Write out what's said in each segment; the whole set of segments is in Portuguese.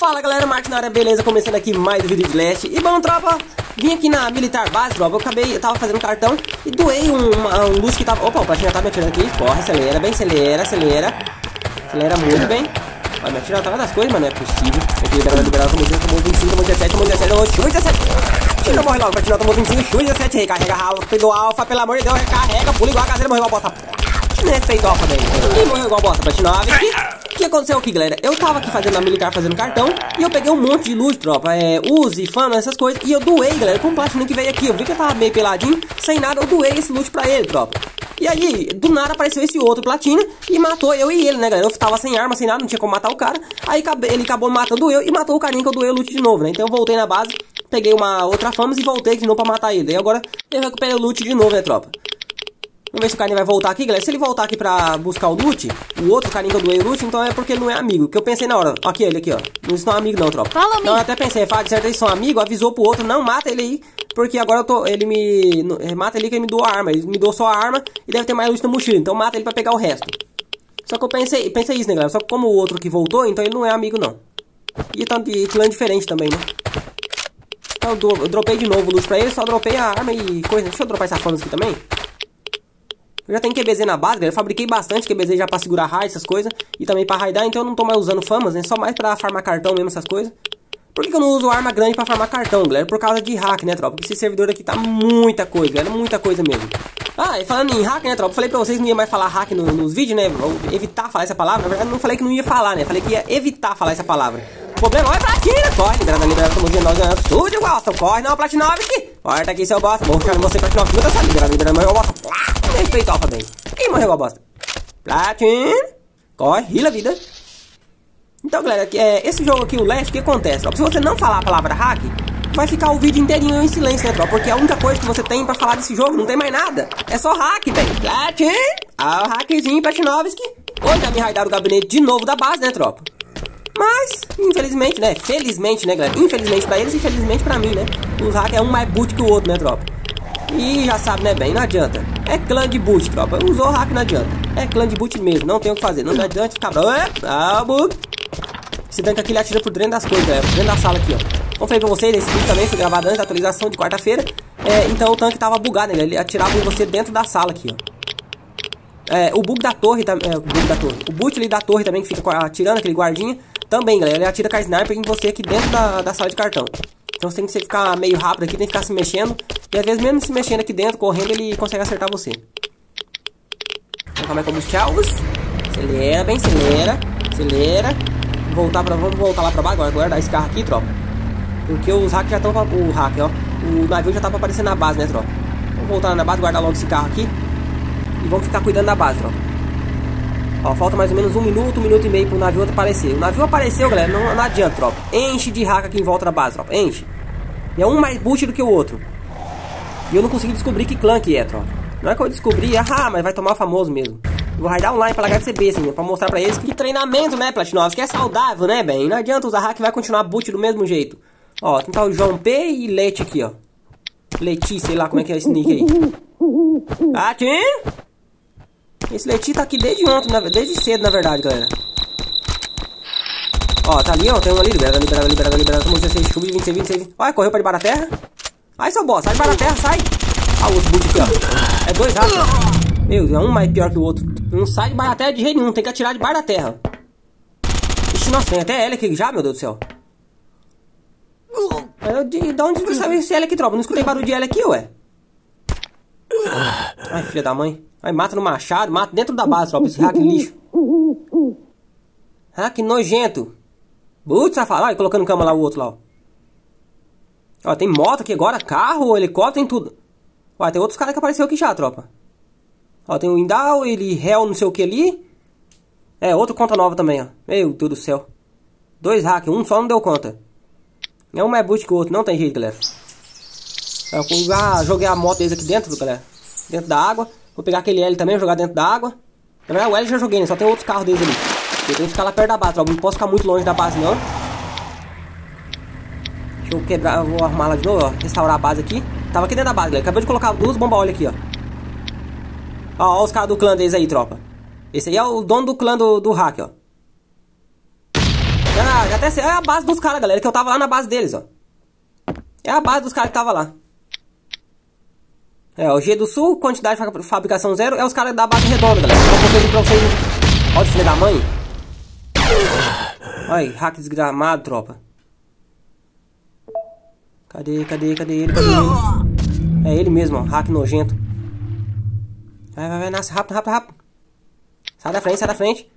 Fala galera, Martin na área, beleza? Começando aqui mais um vídeo de Leste. E bom, tropa, vim aqui na Militar Base, tropa Eu acabei, eu tava fazendo cartão E doei um, um luxo que tava... Opa, o platinha tá me atirando aqui. Corre, acelera, bem, acelera, acelera. Acelera muito bem. Vai me atirar, tava das coisas, mas não é possível. Aqui, liberado, liberado, tomou 25, tomou 25, tomou 17, tomou 17, tomou 17 Tira, morre logo, platinha, tomou 25, chute 17 Recarrega rápido, alfa, pelo amor de Deus, recarrega Pula igual a caseira, morreu igual a bosta respeito alfa, velho. E morreu igual a bosta, platinha, que aconteceu aqui, galera? Eu tava aqui fazendo a militar, fazendo cartão, e eu peguei um monte de luz, tropa, é, Uzi, fama, essas coisas, e eu doei, galera, com o platinum que veio aqui. Eu vi que eu tava meio peladinho, sem nada, eu doei esse loot pra ele, tropa. E aí, do nada apareceu esse outro platina e matou eu e ele, né, galera? Eu tava sem arma, sem nada, não tinha como matar o cara. Aí ele acabou matando eu e matou o carinha que eu doei o loot de novo, né? Então eu voltei na base, peguei uma outra fama e voltei de novo pra matar ele. E agora eu recuperei o loot de novo, né, tropa? Vamos ver se o carinha vai voltar aqui, galera. Se ele voltar aqui pra buscar o loot, o outro carinha que eu doei o loot, então é porque ele não é amigo. Que eu pensei na hora. Aqui, ele aqui, ó. Não são amigos não, tropa. Fala, então eu até pensei, fala de certo, eles são amigos, avisou pro outro, não mata ele aí. Porque agora eu tô. Ele me. É, mata ele que ele me doou a arma. Ele me doou só a arma e deve ter mais loot na mochila. Então mata ele pra pegar o resto. Só que eu pensei, pensei isso, né, galera? Só que como o outro que voltou, então ele não é amigo, não. E tanto de clã diferente também, né? Então eu, dropei de novo o loot pra ele, só dropei a arma e coisa. Deixa eu dropar essa fama aqui também. Já tenho QBZ na base, galera. Eu fabriquei bastante QBZ já pra segurar raid, essas coisas. E também pra raidar, então eu não tô mais usando famas, né? Só mais pra farmar cartão mesmo, essas coisas. Por que, eu não uso arma grande pra farmar cartão, galera? Por causa de hack, né, tropa? Porque esse servidor aqui tá muita coisa, galera. Muita coisa mesmo. Ah, e falando em hack, né, tropa? Falei pra vocês que não ia mais falar hack no, nos vídeos, né? Ou evitar falar essa palavra. Na verdade, não falei que não ia falar, né? Falei que ia evitar falar essa palavra. O problema é platina, corre, liberando, liberando, como dia nós ganhamos tudo de gosto. Corre, não, Platinovski. Corta aqui, seu bosta. Vou ficar você, Platinovski. Muda essa liberando, liberando, meu bosta. Respeito alfa bem. Ih, morreu a bosta. Platin. Corre, rila a vida. Então, galera, é, esse jogo aqui, o Last, o que acontece? Se você não falar a palavra hack, vai ficar o vídeo inteirinho em silêncio, né, tropa? Porque a única coisa que você tem pra falar desse jogo, não tem mais nada. É só hack, velho. Platin. Ah, o hackzinho, Platinovski. Hoje já me raidaram o gabinete de novo da base, né, tropa? Mas, infelizmente, né? Felizmente, né, galera? Infelizmente pra eles, infelizmente pra mim, né? Os hackers é um mais boot que o outro, né, tropa? E já sabe, né, bem? Não adianta. É clã de boot, tropa. Usou hack, não adianta. É clã de boot mesmo, não tem o que fazer. Não adianta ficar... Ah, boot. Esse tanque aqui ele atira por dentro das coisas, galera. Por dentro da sala aqui, ó. Como falei pra vocês, esse vídeo também foi gravado antes da atualização de quarta-feira. É, então o tanque tava bugado, né? Ele atirava em você dentro da sala aqui, ó. É, o bug da torre, é, o bug da torre. O boot ali da torre também, que fica atirando aquele guardinha. Também, galera, ele atira com a sniper em você aqui dentro da, da sala de cartão. Então você tem que ficar meio rápido aqui, tem que ficar se mexendo. E às vezes mesmo se mexendo aqui dentro, correndo, ele consegue acertar você. Então como é combustível? Acelera, bem, acelera. Acelera. Voltar pra, vamos voltar lá pra baixo agora, guardar esse carro aqui, tropa. Porque os hackers já estão O hack, ó. O navio já tá pra aparecer na base, né, tropa? Vamos voltar na base, guardar logo esse carro aqui. E vamos ficar cuidando da base, tropa. Ó, falta mais ou menos um minuto, um minuto e meio pro navio aparecer. O navio apareceu, galera, não, não adianta, tropa. Enche de hack aqui em volta da base, tropa. Enche. E é um mais boot do que o outro. E eu não consegui descobrir que clã que é, tropa. Não é que eu descobri, ah, mas vai tomar famoso mesmo. Eu vou raidar online pra HCB, assim, pra mostrar pra eles que treinamento, né, Platinovs, que é saudável, né, bem? Não adianta usar hack, vai continuar boot do mesmo jeito. Ó, tentar o João P e Leite aqui, ó. Letícia, sei lá como é que é esse nick aí. Atim! Esse Leti tá aqui desde ontem, desde cedo, na verdade, galera. Ó, tá ali, ó, tem um ali, libera, libera, libera, libera, tomou 16 chubos, 26, 26. Olha, correu pra debaixo da terra. Ai, seu boss, sai debaixo da terra, sai. Ah, o outro boot aqui, ó. É dois ratos. Meu Deus, é um mais pior que o outro. Não sai debaixo da terra de jeito nenhum, tem que atirar debaixo da terra. Ixi, nossa, tem até L aqui já, meu Deus do céu. De, de onde você sabe esse L aqui, tropa? Não escutei barulho de L aqui, ué. Ai, filha da mãe. Aí mata no machado, mata dentro da base, tropa, esse hack lixo. Hack nojento. Putz, safado. Olha, colocando cama lá o outro lá, ó. Ó, tem moto aqui agora, carro, helicóptero, tem tudo. Ó, tem outros caras que apareceu aqui já, tropa. Ó, tem o Indal, ele réu, não sei o que ali. É, outro conta nova também, ó. Meu Deus do céu. Dois hacks, um só não deu conta. É um mais boot que o outro, não tem jeito, galera. Já joguei a moto deles aqui dentro, galera. Dentro da água. Vou pegar aquele L também, jogar dentro da água. Na verdade, o L já joguei, né? Só tem outros carros deles ali. Eu tenho que ficar lá perto da base, ó. Não posso ficar muito longe da base, não. Deixa eu quebrar, vou arrumar lá de novo, ó. Restaurar a base aqui. Tava aqui dentro da base, galera. Acabei de colocar duas bombas óleo aqui, ó. Ó, ó os caras do clã deles aí, tropa. Esse aí é o dono do clã do, do hack, ó. Já até. É a base dos caras, galera, que eu tava lá na base deles, ó. É a base dos caras que tava lá. É, o G do Sul, quantidade de fabricação zero, é os caras da base redonda, galera. Vou conseguir pra vocês. Olha o filho da mãe. Olha, hack desgramado, tropa. Cadê, cadê, cadê ele? Cadê ele? É ele mesmo, ó. Hack nojento. Vai, vai, vai, nasce rápido, rápido, rápido. Sai da frente, sai da frente.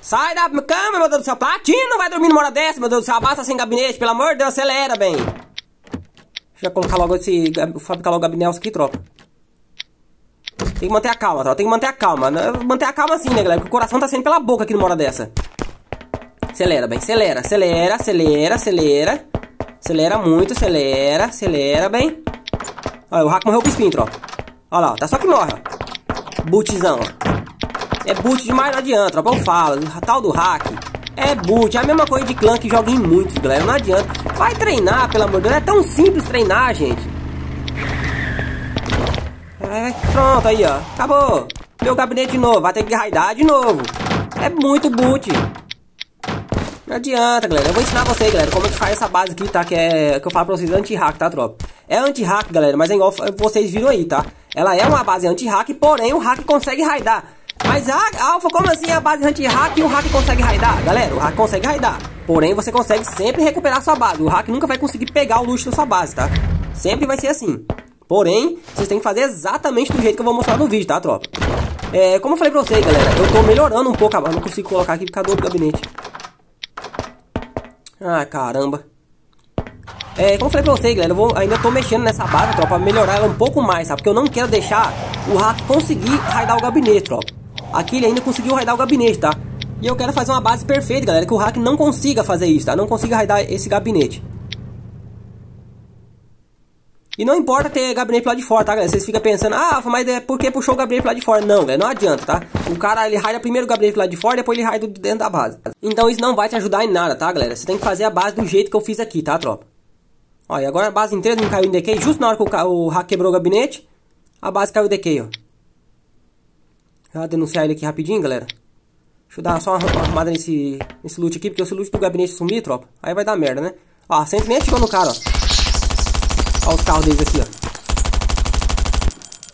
Sai da cama, meu Deus do céu. Platino vai dormir numa hora dessa, meu Deus do céu. Basta sem gabinete, pelo amor de Deus, acelera, bem. Deixa eu colocar logo esse. Fabricar logo o gabinete aqui, tropa. Tem que manter a calma, tropa. Tem que manter a calma. Manter a calma assim, né, galera? Porque o coração tá saindo pela boca aqui numa hora dessa. Acelera, bem. Acelera, acelera, acelera, acelera. Acelera muito, acelera, acelera, bem. Olha, o hack morreu com o spin, tropa. Olha lá, tá só que morre, ó. Bootzão, ó. É boot demais, não adianta, tropa. Eu falo, tal do hack. É boot, é a mesma coisa de clã que joga em muitos, galera. Não adianta. Vai treinar, pelo amor de Deus. É tão simples treinar, gente. É, pronto, aí, ó. Acabou. Meu gabinete de novo. Vai ter que raidar de novo. É muito boot. Não adianta, galera. Eu vou ensinar vocês, galera, como é que faz essa base aqui, tá? Que é que eu falo pra vocês, anti-hack, tá, tropa? É anti-hack, galera, mas é igual vocês viram aí, tá? Ela é uma base anti-hack, porém o hack consegue raidar. Mas, ah, Alpha, como assim a base anti-hack e o hack consegue raidar? Galera, o hack consegue raidar. Porém, você consegue sempre recuperar sua base. O hack nunca vai conseguir pegar o luxo da sua base, tá? Sempre vai ser assim. Porém, vocês têm que fazer exatamente do jeito que eu vou mostrar no vídeo, tá, tropa? É, como eu falei pra vocês, galera, eu tô melhorando um pouco. Eu não consigo colocar aqui por causa do gabinete. Ah, caramba. É, como eu falei pra vocês, galera, eu vou, ainda tô mexendo nessa base, tropa, pra melhorar ela um pouco mais, sabe? Porque eu não quero deixar o hack conseguir raidar o gabinete, tropa. Aqui ele ainda conseguiu raidar o gabinete, tá? E eu quero fazer uma base perfeita, galera, que o hack não consiga fazer isso, tá? Não consiga raidar esse gabinete. E não importa ter gabinete lá de fora, tá, galera? Vocês ficam pensando, ah, mas é porque puxou o gabinete lá de fora. Não, velho, não adianta, tá? O cara, ele raida primeiro o gabinete lá de fora, depois ele raida dentro da base. Então isso não vai te ajudar em nada, tá, galera? Você tem que fazer a base do jeito que eu fiz aqui, tá, tropa? Ó, e agora a base inteira não caiu em decay, justo na hora que o, o hack quebrou o gabinete, a base caiu em decay, ó. Já denunciar ele aqui rapidinho, galera. Deixa eu dar só uma arrumada nesse, nesse loot aqui, porque se o loot do gabinete sumir, tropa, aí vai dar merda, né? Ó, a nem atirou no cara, ó. Olha os carros deles aqui, ó.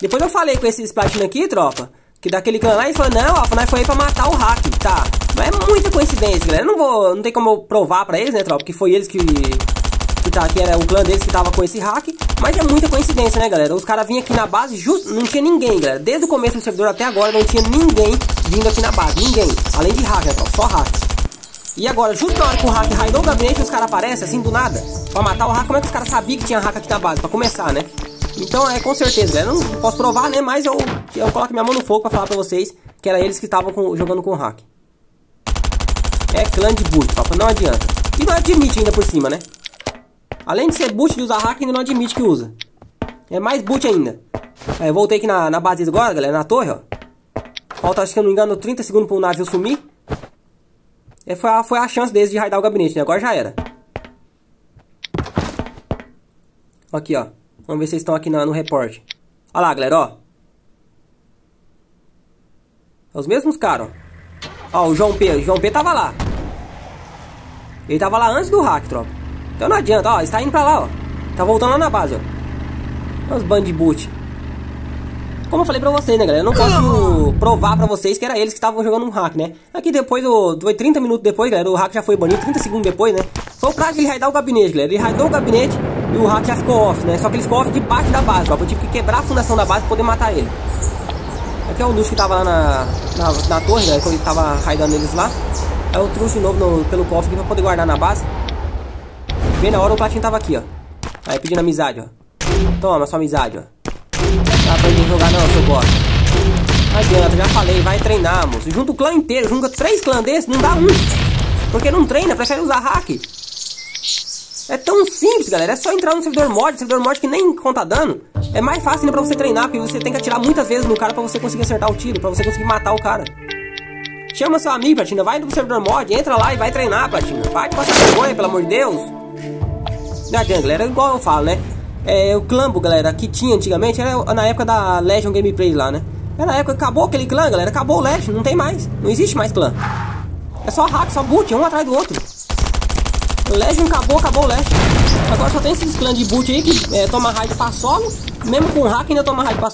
Depois eu falei com esses platinos aqui, tropa, que daquele clã lá, e falou, não, ó, nós foi aí pra matar o hack, tá. Mas é muita coincidência, galera. Não vou, não tem como eu provar pra eles, né, tropa, que foi eles que... Que, tá, que era o clã deles que tava com esse hack. Mas é muita coincidência, né, galera? Os caras vinham aqui na base, justo, não tinha ninguém, galera. Desde o começo do servidor até agora, não tinha ninguém vindo aqui na base. Ninguém. Além de hack, né, tropa? Só hack. E agora, justo na hora que o hack raidou o gabinete, os caras aparecem assim do nada. Pra matar o hack, como é que os caras sabiam que tinha hack aqui na base? Pra começar, né? Então, é com certeza, galera. Não posso provar, né? Mas eu, eu coloco minha mão no fogo pra falar pra vocês que era eles que estavam jogando com o hack. É clã de boot, papo. Não adianta. E não admite ainda por cima, né? Além de ser boot de usar hack, ainda não admite que usa. É mais boot ainda. Aí, eu voltei aqui na, na base agora, galera, na torre, ó. Falta, acho que eu não me engano, 30 segundos pro navio sumir. É, foi, a, foi a chance deles de raidar o gabinete, né? Agora já era. Aqui, ó. Vamos ver se estão aqui no, no reporte. Olha lá, galera, ó. É os mesmos caras, ó. Ó, o João P. O João P tava lá. Ele tava lá antes do hack, tropa. Então não adianta, ó. Está indo pra lá, ó. Tá voltando lá na base, ó. Olha os bandiboot. Como eu falei pra vocês, né, galera? Eu não posso provar pra vocês que era eles que estavam jogando um hack, né? Aqui depois, do, foi 30 minutos depois, galera, o hack já foi banido, 30 segundos depois, né? Foi o de ele raidar o gabinete, galera. Ele raidou o gabinete e o hack já ficou off, né? Só que ele ficou off debaixo da base, ó. Eu tive que quebrar a fundação da base pra poder matar ele. Aqui é o Lux que tava lá na, na, na torre, né? Quando ele tava raidando eles lá. Aí eu trouxe de novo no, pelo cofre aqui pra poder guardar na base. Bem na hora o Platinho tava aqui, ó. Aí pedindo amizade, ó. Toma, sua amizade, ó. Aprendendo a jogar não, seu bosta. Não adianta, já falei, vai treinar, moço. Junta o clã inteiro, junta três clãs desses, não dá um. Porque não treina, prefere usar hack. É tão simples, galera. É só entrar no servidor mod, servidor mod que nem conta dano. É mais fácil ainda pra você treinar, porque você tem que atirar muitas vezes no cara pra você conseguir acertar o tiro, pra você conseguir matar o cara. Chama seu amigo, Platina, vai no servidor mod, entra lá e vai treinar, Platina. Vai de passar vergonha, pelo amor de Deus. Não adianta, galera, igual eu falo, né? É, o Clambo, galera, que tinha antigamente, era na época da Legion Gameplay lá, né? É na época que acabou aquele clã, galera, acabou o Legion, não tem mais, não existe mais clã. É só hack, só boot, um atrás do outro. Legion acabou, acabou o Leste. Agora só tem esses clãs de boot aí que é, toma raid pra solo. Mesmo com hack ainda toma raid pra